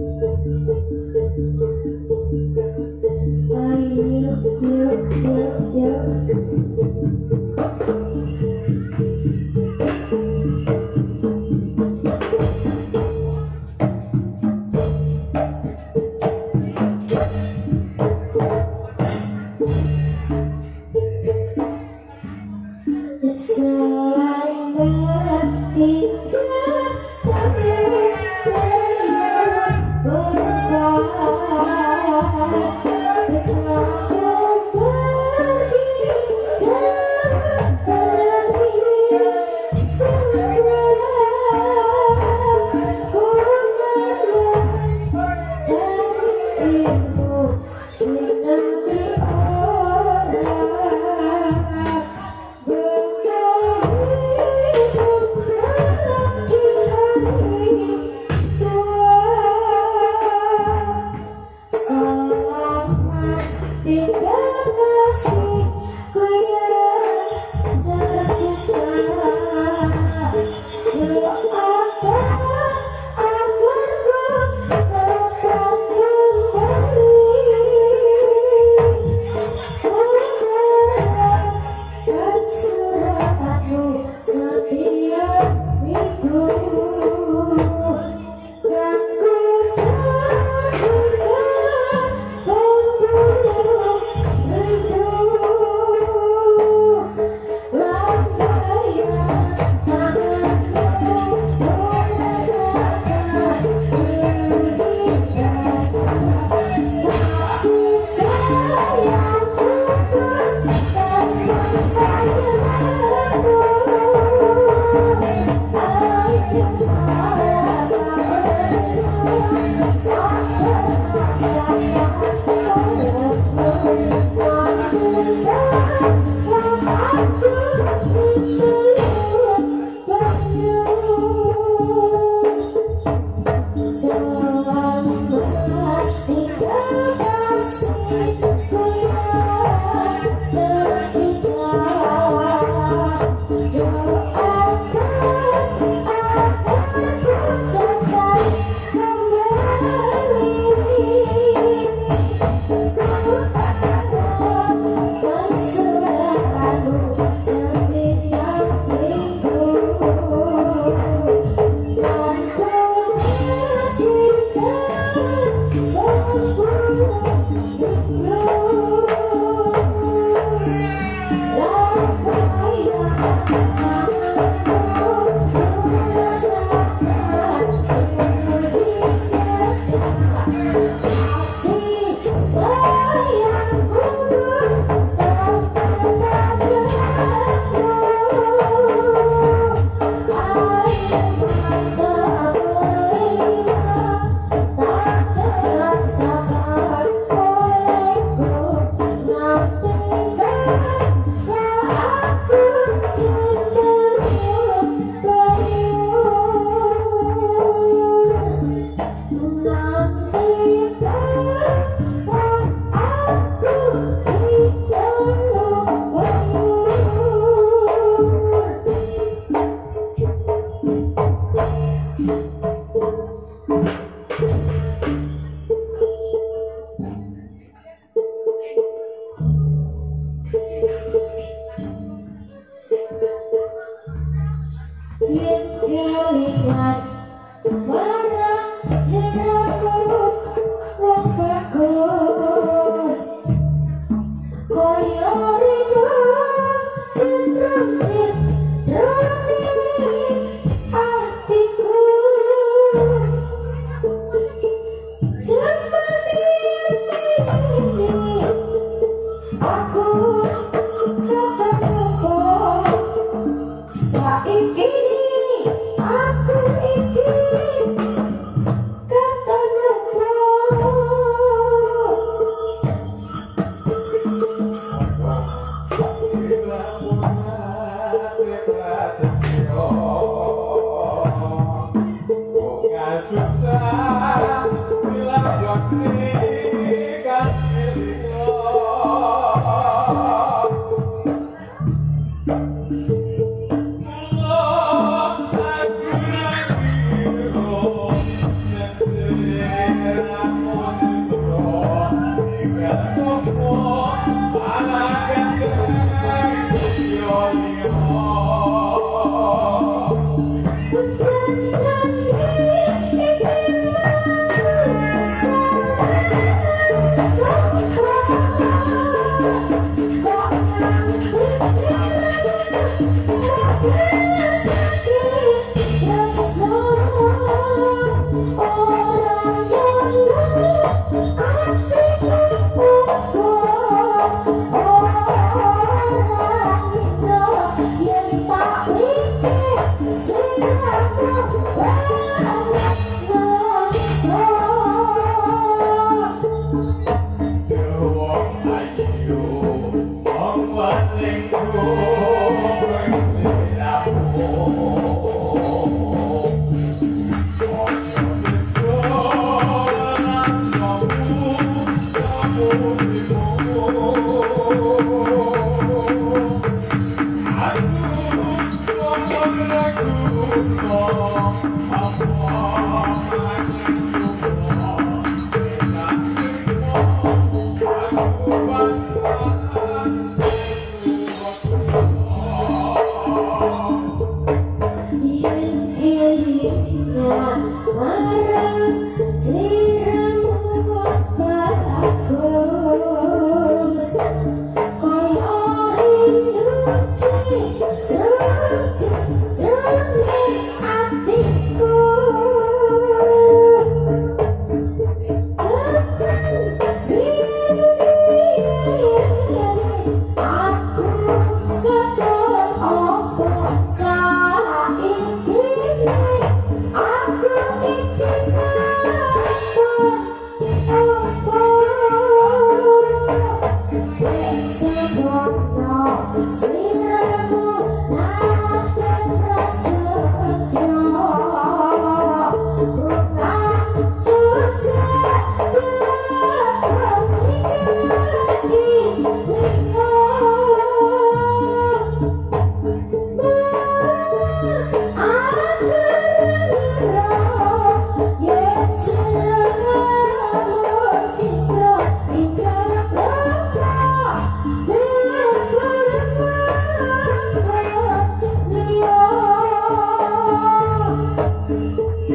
Ra sẽ you. I could fall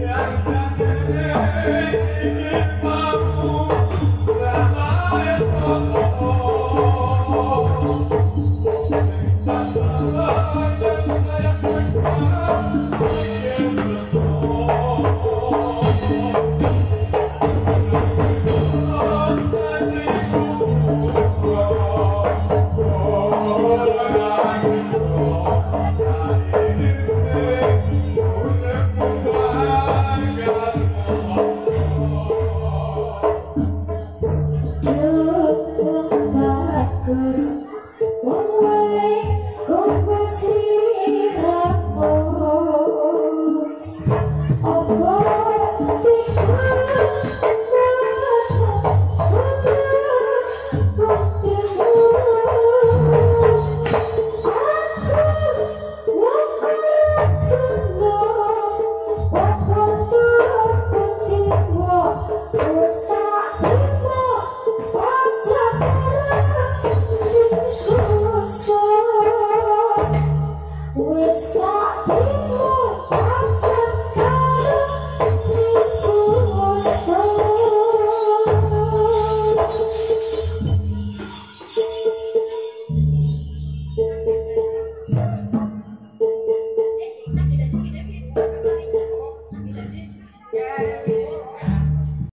Yeah.